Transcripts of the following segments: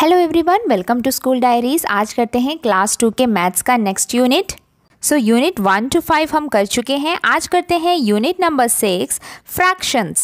Hello everyone welcome to school diaries आज करते हैं क्लास टू के मैथ्स का next unit so unit one two five हम कर चुके हैं. आज करते हैं unit number six fractions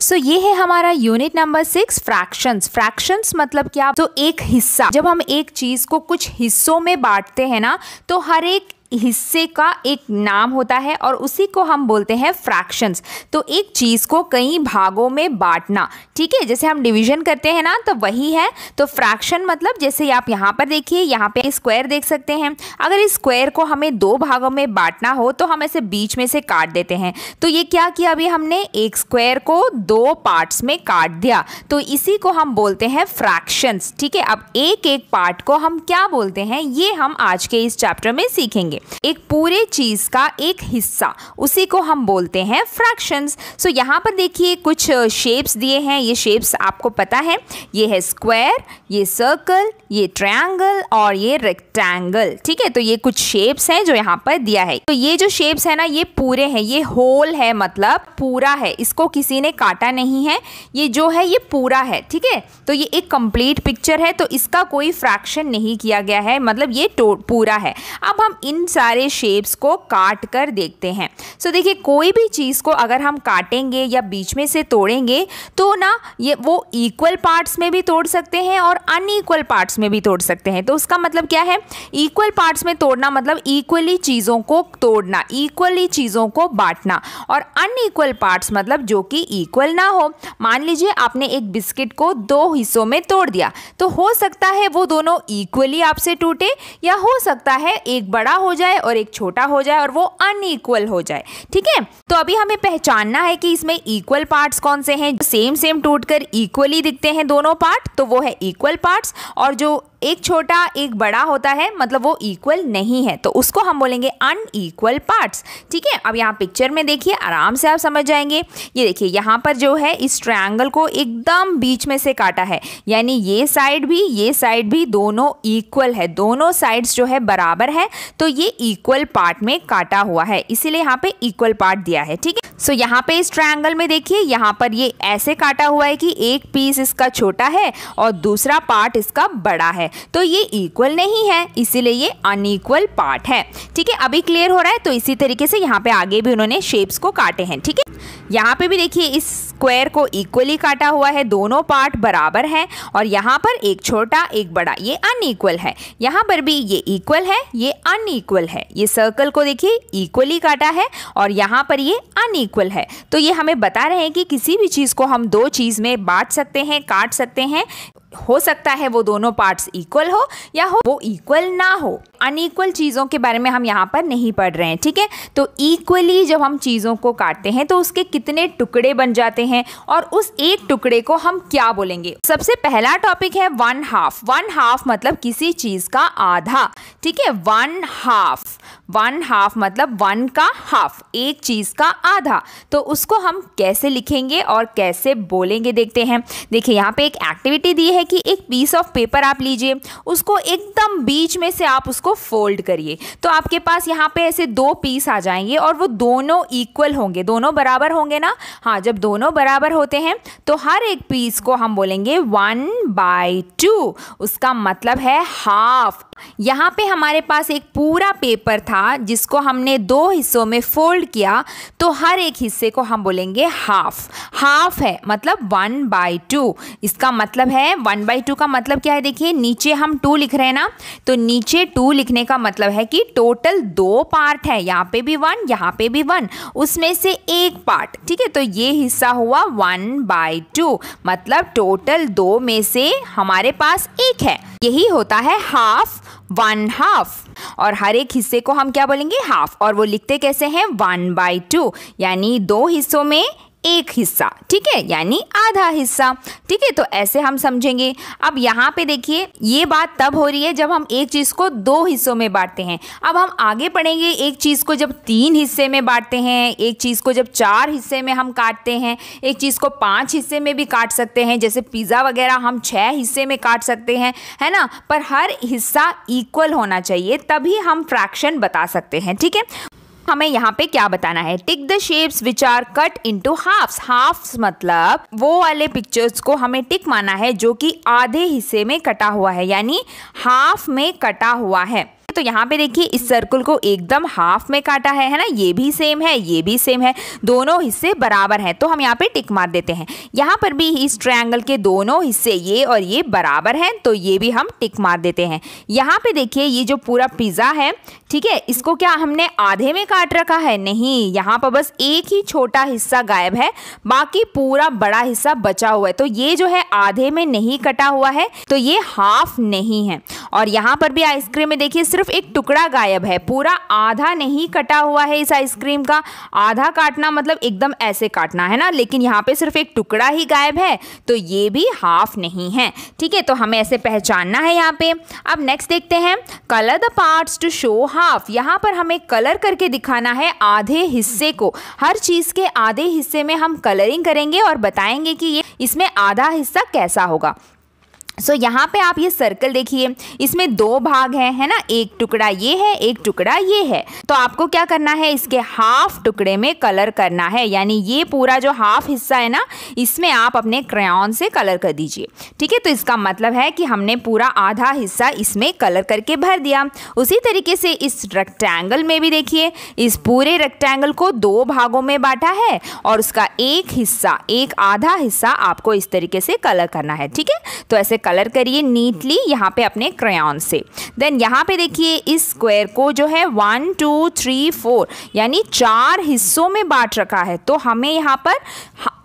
so ये है हमारा unit number six fractions fractions मतलब क्या? तो एक हिस्सा. जब हम एक चीज़ को कुछ हिस्सों में बांटते हैं ना तो हर एक हिस्से का एक नाम होता है और उसी को हम बोलते हैं फ्रैक्शंस तो एक चीज़ को कई भागों में बांटना, ठीक है? जैसे हम डिवीज़न करते हैं ना तो वही है। तो फ्रैक्शन मतलब जैसे आप यहाँ पर देखिए, यहाँ पे स्क्वायर देख सकते हैं। अगर इस स्क्वायर को हमें दो भागों में बांटना हो तो हम ऐसे बीच में से काट देते हैं। तो ये क्या किया अभी हमने? एक स्क्वायर को दो पार्ट्स में काट दिया। तो इसी को हम बोलते हैं फ्रैक्शंस ठीक है? अब एक एक पार्ट को हम क्या बोलते हैं? ये हम आज के इस चैप्टर में सीखेंगे। करेंगे। एक पूरे चीज़ का एक हिस्सा, उसी को हम बोलते हैं फ्रैक्शंस सो यहाँ पर देखिए कुछ शेप्स दिए हैं, ये शेप्स आपको पता है। ये है स्क्वायर ये सर्कल ये ट्रायंगल और ये रेक्टेंगल ठीक है तो ये कुछ शेप्स हैं जो यहाँ पर दिया है। तो ये जो शेप्स है ना, ये पूरे हैं, ये होल है मतलब पूरा है। इसको किसी ने काटा नहीं है, ये जो है, ये पूरा है। ठीक है तो ये एक कंप्लीट पिक्चर है तो इसका कोई फ्रैक्शन नहीं किया गया है मतलब ये पूरा है। अब हम इन सारे शेप्स को काट कर देखते हैं। सो so, देखिए कोई भी चीज़ को अगर हम काटेंगे या बीच में से तोड़ेंगे तो ना ये वो इक्वल पार्ट्स में भी तोड़ सकते हैं और अनईक्वल पार्ट्स में भी तोड़ सकते हैं। तो उसका मतलब क्या है? इक्वल पार्ट्स में तोड़ना मतलब इक्वली चीज़ों को तोड़ना इक्वली चीज़ों को बांटना। और अनईक्वल पार्ट्स मतलब जो कि इक्वल ना हो। मान लीजिए आपने एक बिस्किट को दो हिस्सों में तोड़ दिया तो हो सकता है वो दोनों इक्वली आपसे टूटे या हो सकता है एक बड़ा हो जाए और एक छोटा हो जाए और वो अनईक्वल हो जाए। ठीक है? तो अभी हमें पहचानना है कि इसमें इक्वल पार्ट्स कौन से हैं। सेम सेम टूटकर इक्वली दिखते हैं दोनों पार्ट तो वो है इक्वल पार्ट्स और जो एक छोटा, एक बड़ा होता है मतलब वो इक्वल नहीं है। तो उसको हम बोलेंगे अनईक्वल पार्ट्स ठीक है? अब यहाँ पिक्चर में देखिए, आराम से आप समझ जाएँगे। ये देखिए, यहाँ पर जो है, इस ट्रायंगल को एकदम बीच में से काटा है। यानी ये साइड भी, ये साइड भी दोनों इक्वल है। दोनों साइड्स जो है बराबर है। तो ये इक्वल पार्ट में काटा हुआ है। इसीलिए यहाँ पे इक्वल पार्ट दिया है। ठीक है? सो यहाँ पे इस ट्रायंगल में देखिए, यहाँ पर ये ऐसे काटा हुआ है कि एक पीस इसका छोटा है और दूसरा पार्ट इसका बड़ा है। तो ये इक्वल नहीं है, इसीलिए ये अनईक्वल पार्ट है। ठीक है, अभी क्लियर हो रहा है तो इसी तरीके से यहाँ पे आगे भी उन्होंने शेप्स को काटे हैं, ठीक है? यहाँ पे भी देखिए, इस स्क्वायर को इक्वली काटा हुआ है, दोनों पार्ट बराबर हैं, और यहाँ पर एक छोटा, एक बड़ा, ये अनईक्वल है। यहाँ पर भी ये इक्वल है, ये अनईक्वल है। ये सर्कल को देखिए इक्वली काटा है, और यहाँ पर ये अनईक्वल है। तो ये हमें बता रहे हैं कि किसी भी चीज़ को हम दो चीज़ में बांट सकते हैं, काट सकते हैं। हो सकता है वो दोनों पार्ट्स इक्वल हो या हो वो इक्वल ना हो। अनइक्वल चीज़ों के बारे में हम यहाँ पर नहीं पढ़ रहे हैं, ठीक है? तो इक्वली जब हम चीज़ों को काटते हैं तो उसके कितने टुकड़े बन जाते हैं और उस एक टुकड़े को हम क्या बोलेंगे? सबसे पहला टॉपिक है वन हाफ़ वन हाफ़ मतलब किसी चीज़ का आधा, ठीक है? वन हाफ़ वन हाफ़ मतलब वन का हाफ़ एक चीज़ का आधा। तो उसको हम कैसे लिखेंगे और कैसे बोलेंगे देखते हैं। देखिए, यहाँ पे एक एक्टिविटी दी है कि एक पीस ऑफ़ पेपर आप लीजिए, उसको एकदम बीच में से आप उसको फोल्ड करिए। तो आपके पास यहाँ पे ऐसे दो पीस आ जाएँगे और वो दोनों इक्वल होंगे। दोनों बराबर होंगे ना? हाँ जब दोनों बराबर होते हैं तो हर एक पीस को हम बोलेंगे वन बाई टू उसका मतलब है हाफ़ यहाँ पे हमारे पास एक पूरा पेपर था, जिसको हमने दो हिस्सों में फोल्ड किया तो हर एक हिस्से को हम बोलेंगे हाफ़। हाफ़ है मतलब वन बाई टू। इसका मतलब है, वन बाई टू का मतलब क्या है देखिए, नीचे हम टू लिख रहे हैं ना तो नीचे टू लिखने का मतलब है कि टोटल दो पार्ट है। यहाँ पे भी वन, यहाँ पे भी वन। उसमें से एक पार्ट, ठीक है? तो ये हिस्सा हुआ वन बाई टू। मतलब टोटल दो में से हमारे पास एक है। यही होता है हाफ़। One half. और हर एक हिस्से को हम क्या बोलेंगे? हाफ़। और वो लिखते कैसे हैं? One by two. यानी दो हिस्सों में एक हिस्सा, ठीक है? यानी आधा हिस्सा। ठीक है? तो ऐसे हम समझेंगे। अब यहाँ पे देखिए, ये बात तब हो रही है जब हम एक चीज़ को दो हिस्सों में बांटते हैं। अब हम आगे पढ़ेंगे, एक चीज़ को जब तीन हिस्से में बांटते हैं, एक चीज़ को जब चार हिस्से में हम काटते हैं, एक चीज़ को पाँच हिस्से में भी काट सकते हैं, जैसे पिज़्ज़ा वगैरह हम छः हिस्से में काट सकते हैं, है ना? पर हर हिस्सा इक्वल होना चाहिए, तभी हम फ्रैक्शन बता सकते हैं, ठीक है? हमें यहाँ पे क्या बताना है? Tick the shapes which are cut in two half half मतलब वो वाले पिक्चर्स को हमें टिक माना है जो कि आधे हिस्से में कटा हुआ है, यानी हाफ़ में कटा हुआ है। तो यहाँ पे देखिए, इस सर्कल को एकदम हाफ़ में काटा है है ना? ये भी सेम है, ये भी सेम है। दोनों हिस्से बराबर हैं तो हम यहाँ पे टिक मार देते हैं। यहाँ पर भी इस ट्रायंगल के दोनों हिस्से ये और ये बराबर हैं तो ये भी हम टिक मार देते हैं। यहाँ पे देखिए, ये जो पूरा पिज़्ज़ा है, ठीक है? इसको क्या हमने आधे में काट रखा है? नहीं, यहाँ पर बस एक ही छोटा हिस्सा गायब है, बाकी पूरा बड़ा हिस्सा बचा हुआ है। तो ये जो है, आधे में नहीं कटा हुआ है तो ये हाफ़ नहीं है। और यहाँ पर भी आइसक्रीम में देखिए, सिर्फ़ एक टुकड़ा गायब है। पूरा आधा नहीं कटा हुआ है इस आइसक्रीम का। आधा काटना मतलब एकदम ऐसे काटना, है ना? लेकिन यहाँ पे सिर्फ़ एक टुकड़ा ही गायब है तो ये भी हाफ़ नहीं है। ठीक है तो हमें ऐसे पहचानना है यहाँ पे। अब नेक्स्ट देखते हैं। Colour the parts to show half यहाँ पर हमें कलर करके दिखाना है आधे हिस्से को। हर चीज़ के आधे हिस्से में हम कलरिंग करेंगे और बताएँगे कि ये इसमें आधा हिस्सा कैसा होगा। सो so, यहाँ पे आप ये सर्कल देखिए। इसमें दो भाग हैं है ना? एक टुकड़ा ये है एक टुकड़ा ये है। तो आपको क्या करना है? इसके हाफ़ टुकड़े में कलर करना है। यानी ये पूरा जो हाफ़ हिस्सा है ना इसमें आप अपने क्रेन से कलर कर दीजिए। ठीक है? तो इसका मतलब है कि हमने पूरा आधा हिस्सा इसमें कलर करके भर दिया। उसी तरीके से इस रेक्टेंगल में भी देखिए इस पूरे रेक्टेंगल को दो भागों में बांटा है और उसका एक हिस्सा एक आधा हिस्सा आपको इस तरीके से कलर करना है। ठीक है? तो ऐसे कलर करिए नीटली यहाँ पे अपने क्रेन से। देन यहाँ पे देखिए इस स्क्वायर को जो है वन टू थ्री फोर यानी चार हिस्सों में बांट रखा है। तो हमें यहाँ पर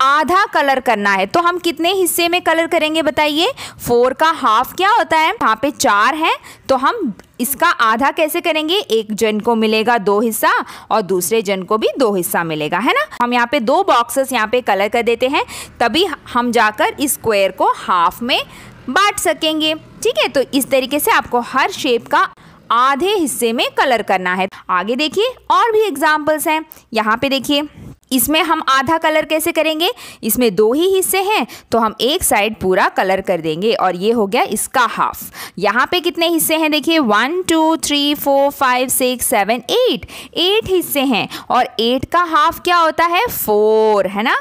आधा कलर करना है। तो हम कितने हिस्से में कलर करेंगे बताइए? फोर का हाफ़ क्या होता है? यहाँ पे चार है। तो हम इसका आधा कैसे करेंगे? एक जन को मिलेगा दो हिस्सा और दूसरे जन को भी दो हिस्सा मिलेगा, है ना? हम यहाँ पे दो बॉक्सेस यहाँ पे कलर कर देते हैं। तभी हम जाकर इस स्क्वायर को हाफ़ में बांट सकेंगे। ठीक है तो इस तरीके से आपको हर शेप का आधे हिस्से में कलर करना है। आगे देखिए, और भी एग्जाम्पल्स हैं। यहाँ पे देखिए, इसमें हम आधा कलर कैसे करेंगे? इसमें दो ही हिस्से हैं तो हम एक साइड पूरा कलर कर देंगे और ये हो गया इसका हाफ़ यहाँ पे कितने हिस्से हैं देखिए? One two three four five six seven eight eight हिस्से हैं और एट का हाफ़ क्या होता है? फोर है ना?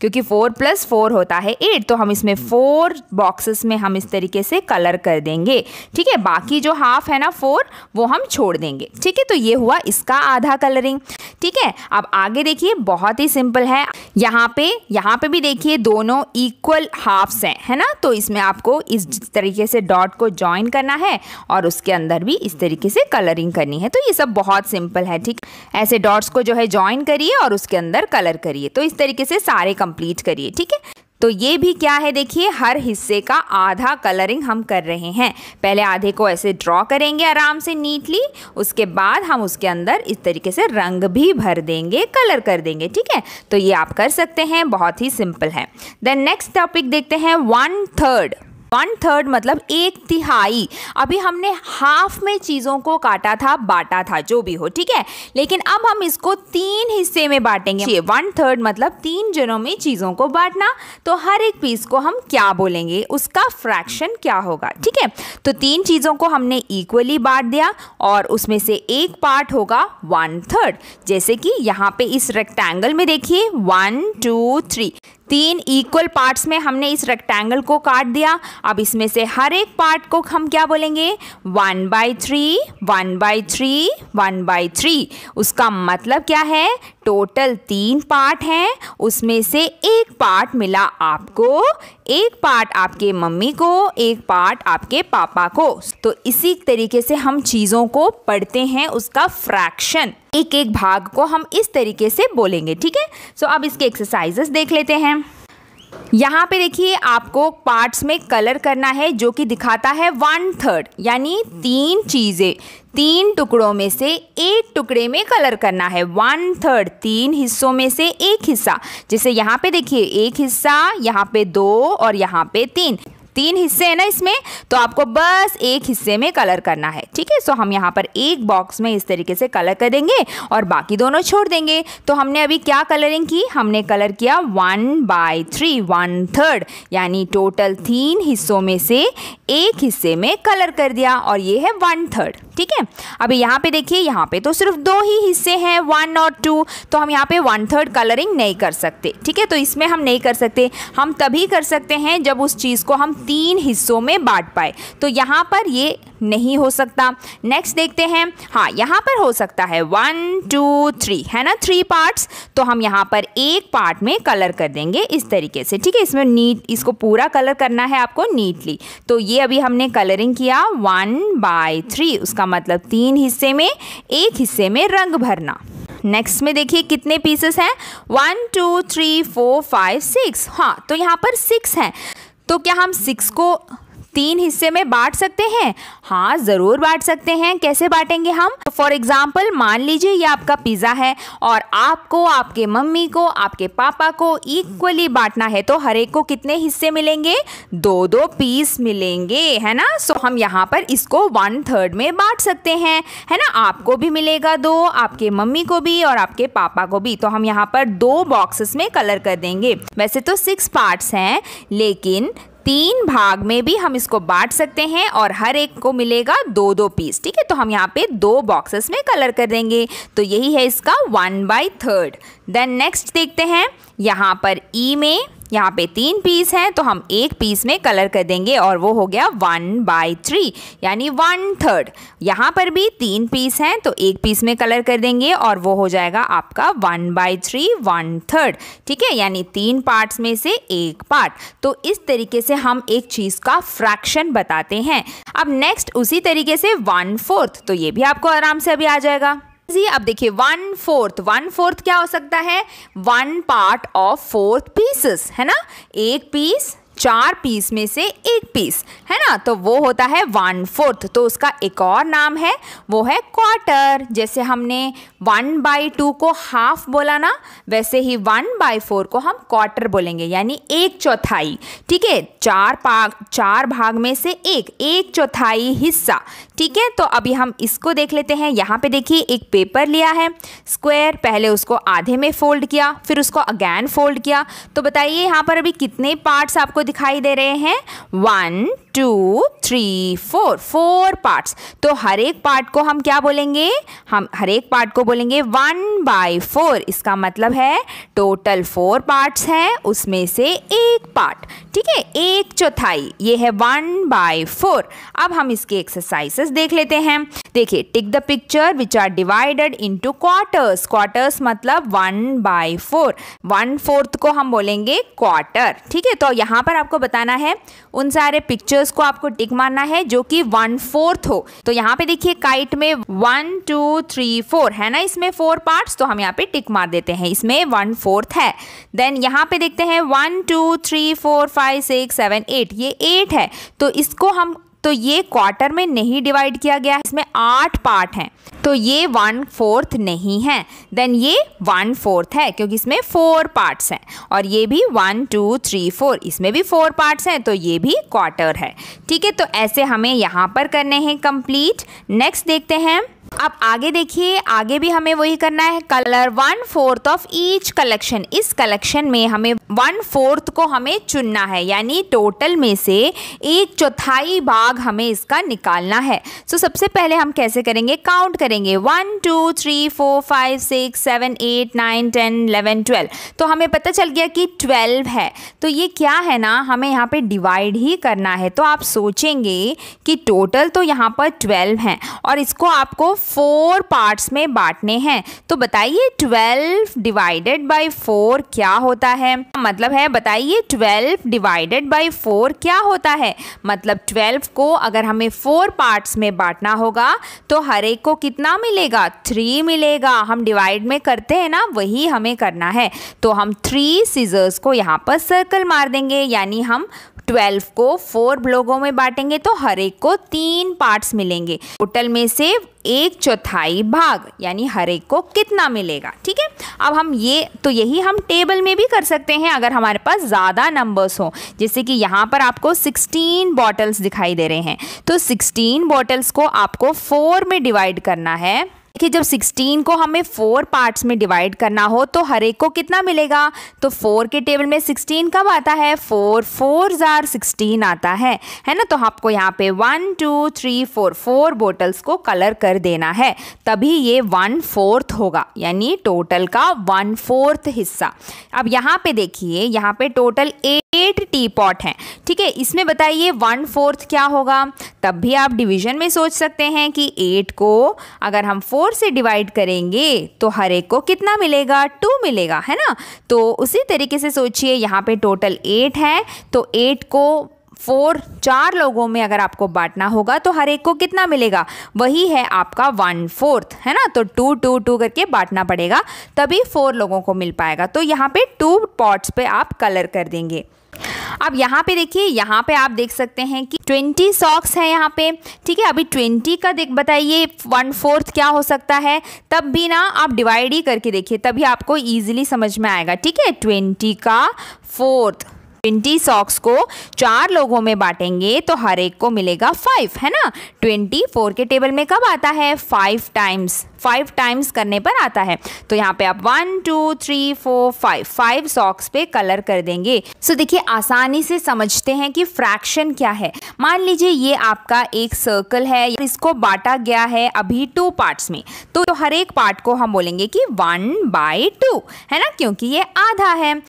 क्योंकि फोर प्लस फोर होता है एट तो हम इसमें फोर बॉक्सेस में हम इस तरीके से कलर कर देंगे। ठीक है? बाकी जो हाफ़ है ना फोर वो हम छोड़ देंगे। ठीक है? तो ये हुआ इसका आधा कलरिंग ठीक है? अब आगे देखिए, बहुत ही सिंपल है। यहाँ पे यहाँ पे भी देखिए, दोनों इक्वल हाफ्स हैं, है ना? तो इसमें आपको इस तरीके से डॉट को ज्वाइन करना है और उसके अंदर भी इस तरीके से कलरिंग करनी है। तो ये सब बहुत सिंपल है, ठीक? ऐसे डॉट्स को जो है ज्वाइन करिए और उसके अंदर कलर करिए। तो इस तरीके से सारे कंप्लीट करिए, ठीक है? तो ये भी क्या है देखिए, हर हिस्से का आधा कलरिंग हम कर रहे हैं। पहले आधे को ऐसे ड्रॉ करेंगे आराम से नीटली उसके बाद हम उसके अंदर इस तरीके से रंग भी भर देंगे कलर कर देंगे, ठीक है? तो ये आप कर सकते हैं, बहुत ही सिंपल है। देन नेक्स्ट टॉपिक देखते हैं वन थर्ड वन थर्ड मतलब एक तिहाई। अभी हमने हाफ़ में चीज़ों को काटा था, बांटा था, जो भी हो, ठीक है? लेकिन अब हम इसको तीन हिस्से में बांटेंगे। वन थर्ड मतलब तीन जनों में चीज़ों को बांटना तो हर एक पीस को हम क्या बोलेंगे? उसका फ्रैक्शन क्या होगा, ठीक है? तो तीन चीज़ों को हमने इक्वली बांट दिया और उसमें से एक पार्ट होगा वन थर्ड जैसे कि यहाँ पे इस रेक्टेंगल में देखिए वन टू थ्री तीन इक्वल पार्ट्स में हमने इस रेक्टेंगल को काट दिया। अब इसमें से हर एक पार्ट को हम क्या बोलेंगे? One by three one by three one by three उसका मतलब क्या है? टोटल तीन पार्ट हैं। उसमें से एक पार्ट मिला आपको, एक पार्ट आपके मम्मी को, एक पार्ट आपके पापा को। तो इसी तरीके से हम चीज़ों को पढ़ते हैं, उसका फ्रैक्शन एक एक भाग को हम इस तरीके से बोलेंगे, ठीक है? सो अब इसके एक्सरसाइजेस देख लेते हैं। यहाँ पे देखिए, आपको पार्ट्स में कलर करना है, जो कि दिखाता है वन थर्ड यानी तीन चीज़ें। तीन टुकड़ों में से एक टुकड़े में कलर करना है। वन थर्ड तीन हिस्सों में से एक हिस्सा। जैसे यहाँ पे देखिए, एक हिस्सा, यहाँ पे दो और यहाँ पे तीन। तीन हिस्से हैं ना इसमें? तो आपको बस एक हिस्से में कलर करना है, ठीक है? सो हम यहाँ पर एक बॉक्स में इस तरीके से कलर कर देंगे और बाकी दोनों छोड़ देंगे। तो हमने अभी क्या कलरिंग की? हमने कलर किया one by three one third यानी टोटल तीन हिस्सों में से एक हिस्से में कलर कर दिया और ये है वन थर्ड ठीक है? अभी यहाँ पे देखिए, यहाँ पे तो सिर्फ़ दो ही हिस्से हैं वन और टू तो हम यहाँ पे वन थर्ड कलरिंग नहीं कर सकते, ठीक है? तो इसमें हम नहीं कर सकते, हम तभी कर सकते हैं जब उस चीज़ को हम तीन हिस्सों में बांट पाए तो यहाँ पर ये नहीं हो सकता। नेक्स्ट देखते हैं हाँ यहाँ पर हो सकता है वन टू थ्री है ना? थ्री पार्ट्स तो हम यहाँ पर एक पार्ट में कलर कर देंगे इस तरीके से, ठीक है? इसमें नीट इसको पूरा कलर करना है आपको नीटली तो ये अभी हमने कलरिंग किया वन बाय थ्री उसका मतलब तीन हिस्से में, एक हिस्से में रंग भरना। नेक्स्ट में देखिए कितने पीसेस हैं। One two three four five six हाँ तो यहाँ पर सिक्स हैं। तो क्या हम सिक्स को तीन हिस्से में बांट सकते हैं? हाँ ज़रूर बांट सकते हैं। कैसे बांटेंगे हम? तो फॉर एग्ज़ाम्पल मान लीजिए ये आपका पिज़्ज़ा है और आपको, आपके मम्मी को, आपके पापा को इक्वली बांटना है तो हर एक को कितने हिस्से मिलेंगे? दो दो पीस मिलेंगे, है ना? सो हम यहाँ पर इसको वन थर्ड में बांट सकते हैं, है ना? आपको भी मिलेगा दो, आपके मम्मी को भी और आपके पापा को भी। तो हम यहाँ पर दो बॉक्सेस में कलर कर देंगे। वैसे तो सिक्स पार्ट्स हैं, लेकिन तीन भाग में भी हम इसको बांट सकते हैं और हर एक को मिलेगा दो दो पीस ठीक है? तो हम यहाँ पे दो बॉक्सेस में कलर कर देंगे। तो यही है इसका one by third then next देखते हैं। यहाँ पर ई e में यहाँ पे तीन पीस हैं तो हम एक पीस में कलर कर देंगे और वो हो गया वन बाई थ्री यानी वन थर्ड यहाँ पर भी तीन पीस हैं तो एक पीस में कलर कर देंगे और वो हो जाएगा आपका one by three one third ठीक है? यानी तीन पार्ट्स में से एक पार्ट तो इस तरीके से हम एक चीज़ का फ्रैक्शन बताते हैं. अब नेक्स्ट उसी तरीके से वन फोर्थ तो ये भी आपको आराम से अभी आ जाएगा. जी, अब देखिए वन फोर्थ वन फोर्थ क्या हो सकता है? One part of fourth pieces है ना? एक पीस चार पीस में से एक पीस, है ना? तो वो होता है वन फोर्थ। तो उसका एक और नाम है, वो है क्वार्टर। जैसे हमने वन बाई टू को हाफ़ बोला ना, वैसे ही वन बाई फोर को हम क्वार्टर बोलेंगे, यानी एक चौथाई। ठीक है? चार पाग, चार भाग में से एक एक चौथाई हिस्सा। ठीक है? तो अभी हम इसको देख लेते हैं। यहाँ पे देखिए, एक पेपर लिया है, स्क्वायर। पहले उसको आधे में फोल्ड किया, फिर उसको अगैन फोल्ड किया। तो बताइए, यहाँ पर अभी कितने पार्ट्स आपको दिखाई दे रहे हैं। One two three four four parts तो हर एक पार्ट को हम क्या बोलेंगे? हम हर एक पार्ट को बोलेंगे वन बाय फोर इसका मतलब है टोटल फोर पार्ट्स हैं, उसमें से एक पार्ट ठीक है? एक चौथाई. ये है वन बाय फोर अब हम इसके एक्सरसाइजेस देख लेते हैं। देखिए tick the picture which are divided into quarters quarters मतलब one by four one fourth को हम बोलेंगे क्वार्टर ठीक है? तो यहाँ पर आपको बताना है, उन सारे पिक्चर्स को आपको टिक मारना है, जो कि वन फोर्थ हो। तो यहाँ पे देखिए काइट में वन टू थ्री फोर है ना? इसमें फोर पार्ट्स तो हम यहाँ पे टिक मार देते हैं। इसमें वन फोर्थ है। देन यहाँ पे देखते हैं one two three four five six seven eight ये एट है। तो इसको हम तो ये क्वार्टर में नहीं डिवाइड किया गया है इसमें आठ पार्ट हैं। तो ये वन फोर्थ नहीं है। देन ये वन फोर्थ है, क्योंकि इसमें फोर पार्ट्स हैं। और ये भी वन टू थ्री फोर इसमें भी फोर पार्ट्स हैं तो ये भी क्वार्टर है। ठीक है तो ऐसे हमें यहाँ पर करने हैं कंप्लीट नेक्स्ट देखते हैं। अब आगे देखिए आगे भी हमें वही करना है। Colour one fourth of each collection इस कलेक्शन में हमें वन फोर्थ को हमें चुनना है। यानी टोटल में से एक चौथाई भाग हमें इसका निकालना है। सो so, सबसे पहले हम कैसे करेंगे? काउंट करेंगे। One two three four five six seven eight nine ten eleven twelve तो हमें पता चल गया कि ट्वेल्व है। तो ये क्या है ना? हमें यहाँ पे डिवाइड ही करना है। तो आप सोचेंगे कि टोटल तो यहाँ पर ट्वेल्व हैं। और इसको आपको फोर पार्ट्स में बांटने हैं। तो बताइए, ट्वेल्व डिवाइडेड बाई फोर क्या होता है? मतलब है, बताइए, ट्वेल्व डिवाइडेड बाई फोर क्या होता है? मतलब ट्वेल्व को अगर हमें फोर पार्ट्स में बांटना होगा तो हर एक को कितना मिलेगा? थ्री मिलेगा। हम डिवाइड में करते हैं ना, वही हमें करना है। तो हम थ्री सीजर्स को यहाँ पर सर्कल मार देंगे, यानी हम ट्वेल्व को फोर ब्लॉगों में बांटेंगे तो हर एक को तीन पार्ट्स मिलेंगे। टोटल में से एक चौथाई भाग, यानी हर एक को कितना मिलेगा? ठीक है? अब हम ये तो यही हम टेबल में भी कर सकते हैं अगर हमारे पास ज़्यादा नंबर्स हो। जैसे कि यहाँ पर आपको 16 बॉटल्स दिखाई दे रहे हैं। तो 16 बॉटल्स को आपको फोर में डिवाइड करना है। कि जब 16 को हमें फोर पार्ट्स में डिवाइड करना हो तो हर एक को कितना मिलेगा? तो फोर के टेबल में 16 कब आता है? फोर फोर जार सिक्सटीन आता है। है ना? तो आपको यहाँ पे one two three four four bottles को कलर कर देना है। तभी ये वन फोर्थ होगा, यानी टोटल का वन फोर्थ हिस्सा। अब यहाँ पे देखिए, यहाँ पे टोटल एट टी पॉट हैं। ठीक है? इसमें बताइए वन फोर्थ क्या होगा? तब भी आप डिवीज़न में सोच सकते हैं कि एट को अगर हम फोर से डिवाइड करेंगे तो हर एक को कितना मिलेगा? टू मिलेगा, है ना? तो उसी तरीके से सोचिए, यहाँ पे टोटल एट है तो एट को फोर चार लोगों में अगर आपको बांटना होगा तो हर एक को कितना मिलेगा? वही है आपका वन फोर्थ है ना? तो टू टू टू करके बांटना पड़ेगा, तभी फोर लोगों को मिल पाएगा। तो यहाँ पे टू पॉट्स पे आप कलर कर देंगे। अब यहाँ पे देखिए, यहाँ पे आप देख सकते हैं कि 20 सॉक्स है यहाँ पे, ठीक है? अभी 20 का देख, बताइए, वन फोर्थ क्या हो सकता है? तब भी ना आप डिवाइड ही करके देखिए, तभी आपको ईजिली समझ में आएगा, ठीक है? 20 का फोर्थ ट्वेंटी सॉक्स को चार लोगों में बांटेंगे तो हर एक को मिलेगा फाइव है ना? ट्वेंटी फोर के टेबल में कब आता है? फाइव टाइम्स फाइव टाइम्स करने पर आता है। तो यहाँ पे आप one two three four five five socks पे कलर कर देंगे। सो so, देखिए आसानी से समझते हैं कि फ्रैक्शन क्या है। मान लीजिए ये आपका एक सर्कल है इसको बांटा गया है अभी टू पार्ट्स में। तो, तो हर एक पार्ट को हम बोलेंगे कि वन बाई टू है ना? क्योंकि ये आधा है।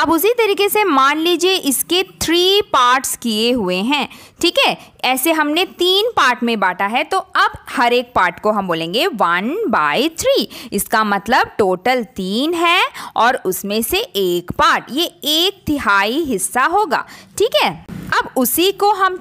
अब उसी तरीके से मान लीजिए इसके थ्री पार्ट्स किए हुए हैं। ठीक है? ऐसे हमने तीन पार्ट में बांटा है तो अब हर एक पार्ट को हम बोलेंगे वन बाय थ्री इसका मतलब टोटल तीन है और उसमें से एक पार्ट ये एक तिहाई हिस्सा होगा। ठीक है? अब उसी को हम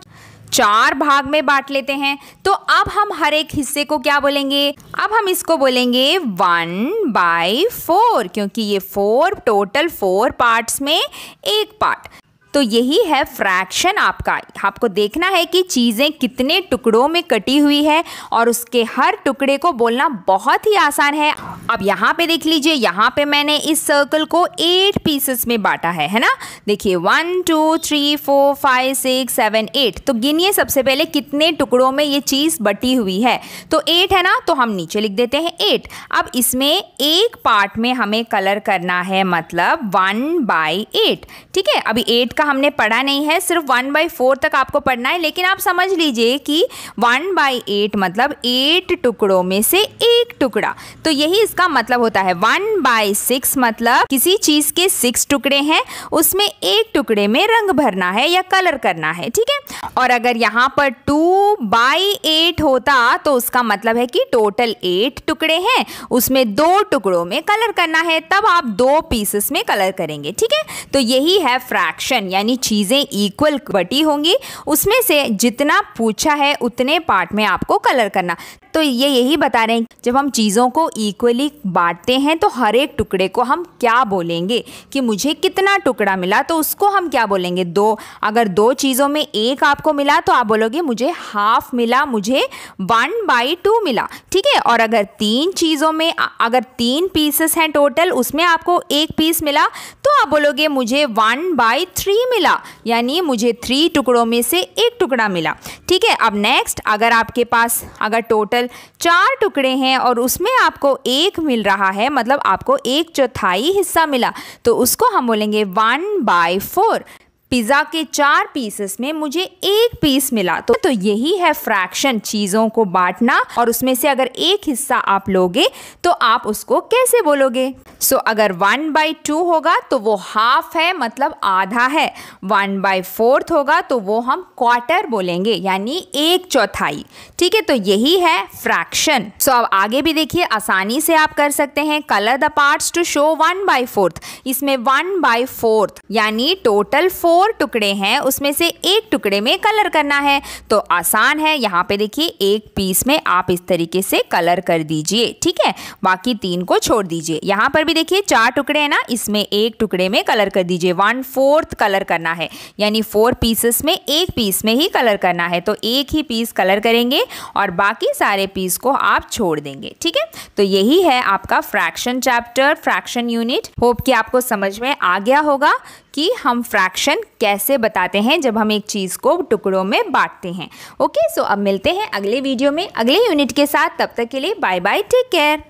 चार भाग में बांट लेते हैं। तो अब हम हर एक हिस्से को क्या बोलेंगे? अब हम इसको बोलेंगे वन बाई फोर, क्योंकि ये फोर, टोटल फोर पार्ट्स में एक पार्ट। तो यही है फ्रैक्शन आपका। आपको देखना है कि चीज़ें कितने टुकड़ों में कटी हुई है और उसके हर टुकड़े को बोलना बहुत ही आसान है। अब यहाँ पे देख लीजिए, यहाँ पे मैंने इस सर्कल को एट पीसेस में बांटा है है ना? देखिए one two three four five six seven eight तो गिनिए सबसे पहले कितने टुकड़ों में ये चीज़ बटी हुई है। तो एट है ना? तो हम नीचे लिख देते हैं एट अब इसमें एक पार्ट में हमें कलर करना है मतलब वन बाई एट ठीक है? अभी एट का हमने पढ़ा नहीं है, सिर्फ़ वन बाई फोर तक आपको पढ़ना है, लेकिन आप समझ लीजिए कि वन बाई एट मतलब एट टुकड़ों में से एक टुकड़ा। तो यही इसका मतलब होता है। वन बाई सिक्स मतलब किसी चीज़ के सिक्स टुकड़े हैं, उसमें एक टुकड़े में रंग भरना है या कलर करना है, ठीक है? और अगर यहाँ पर टू बाई एट होता तो उसका मतलब है कि टोटल एट टुकड़े हैं, उसमें दो टुकड़ों में कलर करना है, तब आप दो पीसेस में कलर करेंगे, ठीक है? तो यही है फ्रैक्शन यानी चीज़ें इक्वल बटी होंगी। उसमें से जितना पूछा है, उतने पार्ट में आपको कलर करना। तो ये यही बता रहे हैं, जब हम चीज़ों को इक्वली बांटते हैं तो हर एक टुकड़े को हम क्या बोलेंगे? कि मुझे कितना टुकड़ा मिला तो उसको हम क्या बोलेंगे? दो। अगर दो चीज़ों में एक आपको मिला तो आप बोलोगे, मुझे हाफ़ मिला, मुझे वन बाई टू मिला। ठीक है? और अगर तीन चीज़ों में अगर तीन पीसेस हैं टोटल उसमें आपको एक पीस मिला तो आप बोलोगे, मुझे वन बाई मिला, यानी मुझे थ्री टुकड़ों में से एक टुकड़ा मिला। ठीक है, अब नेक्स्ट अगर आपके पास, अगर टोटल चार टुकड़े हैं और उसमें आपको एक मिल रहा है मतलब आपको एक चौथाई हिस्सा मिला तो उसको हम बोलेंगे वन बाय फोर पिज़्ज़ा के चार पीसेस में मुझे एक पीस मिला। तो तो यही है फ्रैक्शन चीज़ों को बांटना और उसमें से अगर एक हिस्सा आप लोगे तो आप उसको कैसे बोलोगे? सो so, अगर वन बाई टू होगा तो वो हाफ़ है मतलब आधा है। वन बाई फोर्थ होगा तो वो हम क्वार्टर बोलेंगे यानी एक चौथाई। ठीक है तो यही है फ्रैक्शन सो so, अब आगे भी देखिए आसानी से आप कर सकते हैं। Colour the parts to show one by fourth इसमें वन बाई फोर्थ यानी टोटल फोर फोर टुकड़े हैं, उसमें से एक टुकड़े में कलर करना है। तो आसान है, यहाँ पे देखिए, एक पीस में आप इस तरीके से कलर कर दीजिए, ठीक है? बाकी तीन को छोड़ दीजिए। यहाँ पर भी देखिए, चार टुकड़े हैं ना, इसमें एक टुकड़े में कलर कर दीजिए। वन फोर्थ कलर करना है, यानी फोर पीसेस में एक पीस में ही कलर करना है। तो एक ही पीस कलर करेंगे और बाकी सारे पीस को आप छोड़ देंगे, ठीक है? तो यही है आपका fraction chapter, fraction unit. Hope कि आपको समझ में आ गया होगा। कि हम फ्रैक्शन कैसे बताते हैं जब हम एक चीज़ को टुकड़ों में बांटते हैं। ओके सो अब मिलते हैं अगले वीडियो में, अगले यूनिट के साथ। तब तक के लिए बाय बाय टेक केयर